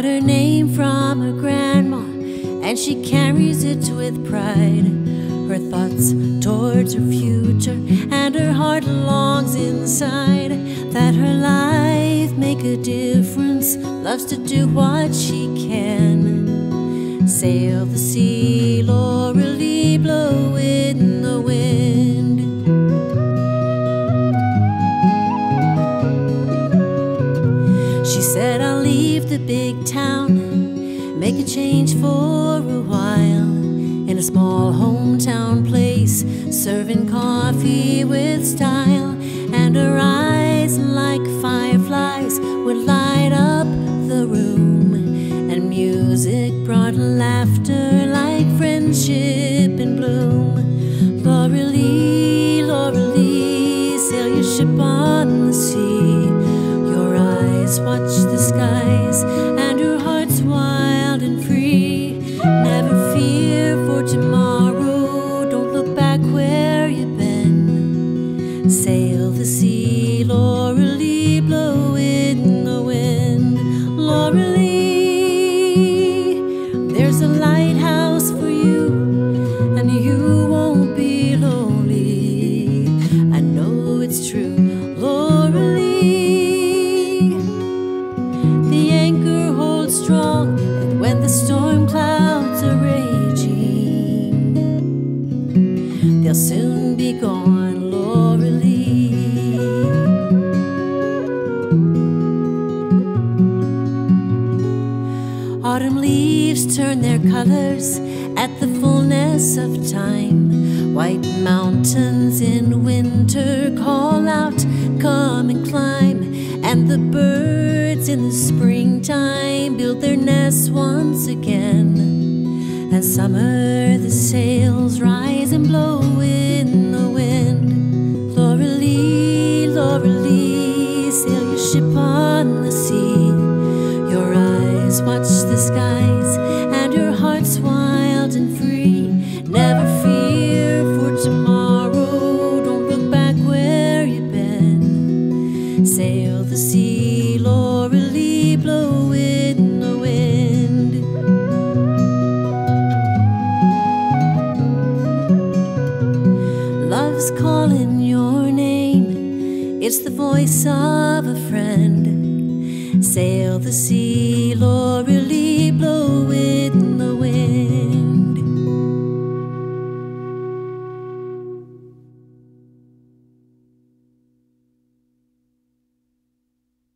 from her grandma, and she carries it with pride. Her thoughts towards her future, and her heart longs inside that her life make a difference. Loves to do what she can. Sail the sea, Lora She said, I'll leave the big town, make a change for a while in a small hometown place, serving coffee with style, and her eyes like fireflies would light up the room, and music brought laughter like friendship in bloom. Lora Lee, Lora Lee, sail your ship on the sea. Watch the skies, they'll soon be gone, Lora Lee. Autumn leaves turn their colors at the fullness of time. White mountains in winter call out, come and climb. And the birds in the springtime build their nests once again. And summer the sails rise and blow in the wind. Lora Lee, sail your ship on the sea. Your eyes watch the skies, calling your name. It's the voice of a friend. Sail the sea, Lord,